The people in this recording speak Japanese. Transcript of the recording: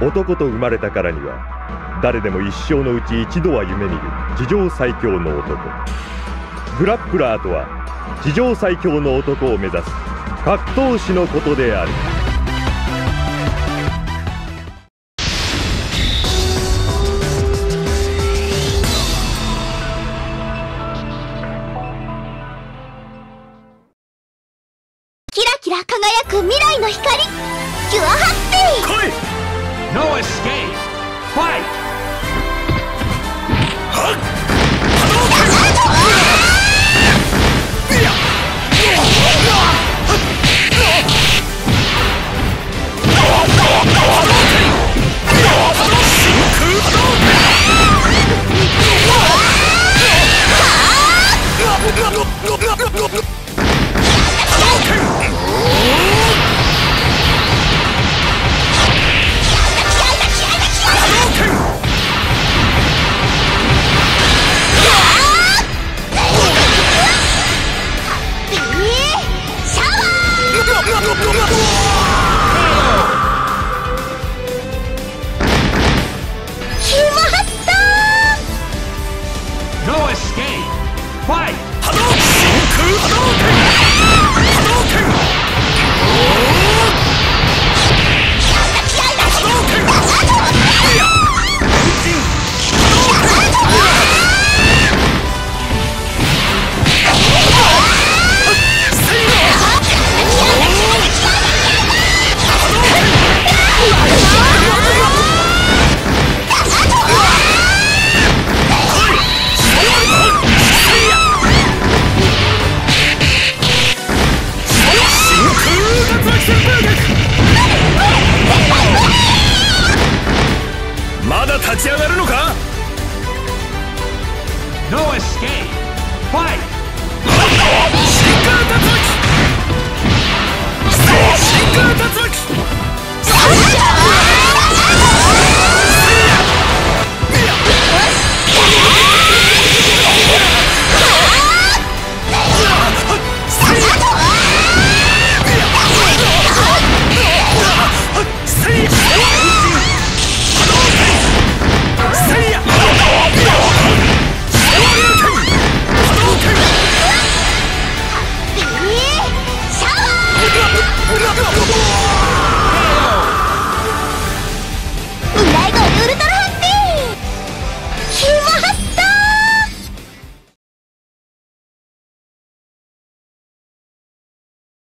男と生まれたからには誰でも一生のうち一度は夢見る地上最強の男。グラップラーとは地上最強の男を目指す格闘士のことである。キラキラ輝く未来の光キュアハッピー。来い No escape! Fight! ャワーヒューマハッサまだ立ち上がるのか？No escape! Fight! ブラック